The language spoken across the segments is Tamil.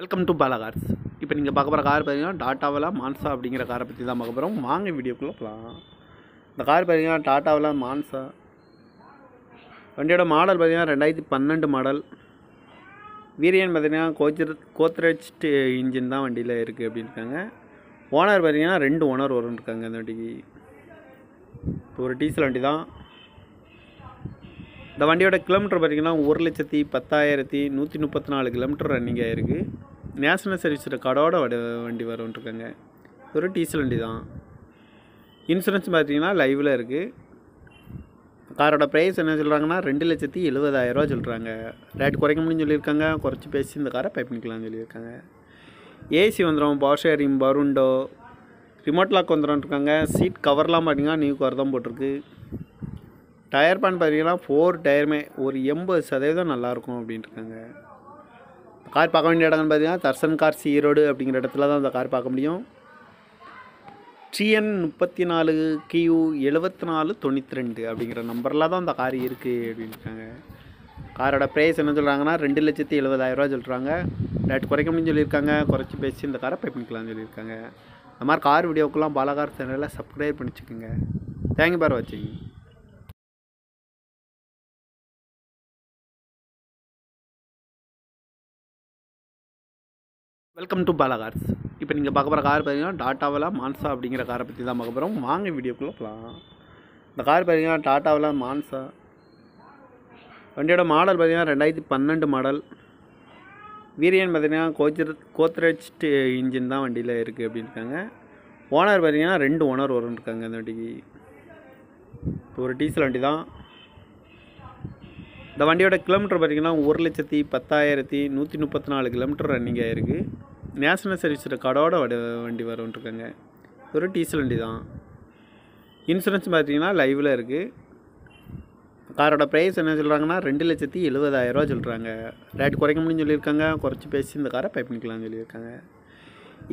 வெல்கம் டு பாலா கார்ஸ் இப்போ நீங்கள் பார்க்க போகிற கார் பார்த்தீங்கன்னா டாட்டாவில் மான்சா அப்படிங்கிற காரை பற்றி தான் பார்க்க போகிறோம் வாங்க வீடியோக்குள்ளே போகலாம் இந்த கார் பார்த்தீங்கன்னா டாட்டாவில் மான்சா வண்டியோட மாடல் பார்த்தீங்கன்னா ரெண்டாயிரத்தி பன்னெண்டு மாடல் வீரியன் பார்த்தீங்கன்னா கோச்சர் கோத்ரேஜ் இன்ஜின் தான் வண்டியில் இருக்குது அப்படின்னு இருக்காங்க ஓனர் பார்த்தீங்கன்னா ரெண்டு ஓனர் வரும் இருக்காங்க அந்த வண்டிக்கு. இப்போ ஒரு டீசல் வண்டி தான். இந்த வண்டியோட கிலோமீட்டர் பார்த்தீங்கன்னா ஒரு லட்சத்தி பத்தாயிரத்தி நூற்றி முப்பத்தி நாலு கிலோமீட்டர் ரன்னிங் ஆகிருக்கு நேஷனல் சர்வீஸ் கடோட வண்டி வரும்ன்ட்ருக்காங்க ஒரு டீசல் வண்டி தான் இன்சூரன்ஸ் பார்த்தீங்கன்னா லைவில் இருக்குது காரோட ப்ரைஸ் என்ன சொல்கிறாங்கன்னா ரெண்டு லட்சத்தி எழுபதாயிரரூவா சொல்கிறாங்க ரேட் குறைக்க முடியும்னு சொல்லியிருக்காங்க. குறைச்சி பேசி இந்த காரை பை பண்ணிக்கலாம்னு சொல்லியிருக்காங்க. ஏசி வந்துடும் பவர் ஷேரிங் பருண்டோ ரிமோட் லாக் வந்துடும்ன்ருக்காங்க சீட் கவர்லாம் பார்த்தீங்கன்னா நியூ கவர் தான் போட்டிருக்கு. டயர் பேன் பார்த்தீங்கன்னா ஃபோர் டயருமே ஒரு எண்பது சதவீதம் நல்லாயிருக்கும் அப்படின்ட்டுருக்காங்க கார் பார்க்க வேண்டிய இடம்னு பார்த்தீங்கன்னா தர்சன் கார்ஸ் ஈரோடு அப்படிங்கிற இடத்துல தான் அந்த கார் பார்க்க முடியும். டிஎன் முப்பத்தி நாலு கியூ எழுபத்தி நாலு தொண்ணூற்றி ரெண்டு அப்படிங்கிற நம்பரில் தான் அந்த கார் இருக்குது அப்படின்ட்டாங்க காரோட ப்ரைஸ் என்ன சொல்கிறாங்கன்னா ரெண்டு லட்சத்தி எழுபதாயிரரூவா சொல்கிறாங்க ரேட் குறைக்க முடியும்னு சொல்லியிருக்காங்க. குறைச்சி பேசி இந்த காரை பை பண்ணிக்கலாம்னு சொல்லியிருக்காங்க. இந்த மாதிரி கார் வீடியோக்கெல்லாம் பாலகார் சேனலில் சப்ஸ்கிரைப் பண்ணிச்சுக்கோங்க. தேங்க்யூ பார் வாட்சிங் வெல்கம் டு பாலா கார்ஸ் இப்போ நீங்கள் பார்க்க போகிற கார் பார்த்தீங்கன்னா டாட்டாவில் மான்சா அப்படிங்கிற காரை பற்றி தான் பார்க்க போகிறோம் வாங்க வீடியோக்குள்ளே போகலாம் இந்த கார் பார்த்தீங்கன்னா டாட்டாவில் மான்சா வண்டியோட மாடல் பார்த்தீங்கன்னா ரெண்டாயிரத்தி பன்னெண்டு மாடல் வீரியன் பார்த்தீங்கன்னா கோச்சர் கோத்ரேஜ் இன்ஜின் தான் வண்டியில் இருக்குது அப்படின்னு இருக்காங்க ஓனர் பார்த்தீங்கன்னா ரெண்டு ஓனர் வரும் இருக்காங்க இந்த வண்டிக்கு. இப்போ ஒரு டீசல் வண்டி தான். இந்த வண்டியோட கிலோமீட்டர் பார்த்தீங்கன்னா ஒரு லட்சத்தி பத்தாயிரத்தி நூற்றி முப்பத்தி நாலு கிலோமீட்டர் ரன்னிங் ஆகிருக்கு நேஷனல் சர்வீஸ் கடோட வட வண்டி வரும்ன்ட்ருக்காங்க ஒரு டீசல் வண்டி தான். இன்சூரன்ஸ் பார்த்தீங்கன்னா லைவில் இருக்குது காரோட ப்ரைஸ் என்ன சொல்கிறாங்கன்னா ரெண்டு லட்சத்தி எழுபதாயிரரூவா சொல்கிறாங்க ரேட் குறைக்க முடியும்னு சொல்லியிருக்காங்க. குறைச்சி பேசி இந்த காரை பை பண்ணிக்கலாம்னு சொல்லியிருக்காங்க.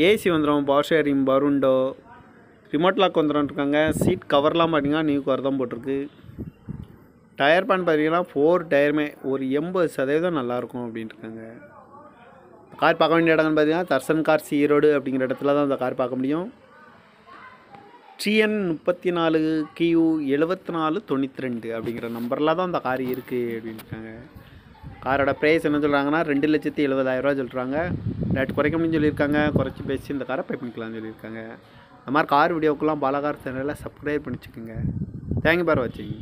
ஏசி வந்துடும் பவர் ஷேரிங் பருண்டோ ரிமோட் லாக் வந்துடும்ன்ட்ருக்காங்க சீட் கவர்லாம் பார்த்தீங்கன்னா நியூ கவர் தான் போட்டிருக்கு. டயர் பேன் பார்த்தீங்கன்னா ஃபோர் டயருமே ஒரு எண்பது சதவீதம் நல்லாயிருக்கும் அப்படின்ட்டுருக்காங்க கார் பார்க்க வேண்டிய இடம்னு பார்த்தீங்கன்னா தர்சன் கார்ஸ் ஈரோடு அப்படிங்கிற இடத்துல தான் அந்த கார் பார்க்க முடியும். டிஎன் முப்பத்தி நாலு கியூ எழுபத்தி நாலு தொண்ணூற்றி ரெண்டு அப்படிங்கிற நம்பரில் தான் அந்த கார் இருக்குது அப்படின்ட்டாங்க காரோட ப்ரைஸ் என்ன சொல்கிறாங்கன்னா ரெண்டு லட்சத்தி எழுபதாயிரரூவா சொல்கிறாங்க ரேட் குறைக்க முடியும்னு சொல்லியிருக்காங்க. குறைச்சி பேசி இந்த காரை பை பண்ணிக்கலாம்னு சொல்லியிருக்காங்க. இந்த மாதிரி கார் வீடியோக்கெல்லாம் பாலகார் சேனலில் சப்ஸ்கிரைப் பண்ணிச்சுக்கோங்க. தேங்க்யூ பார் வாட்சிங்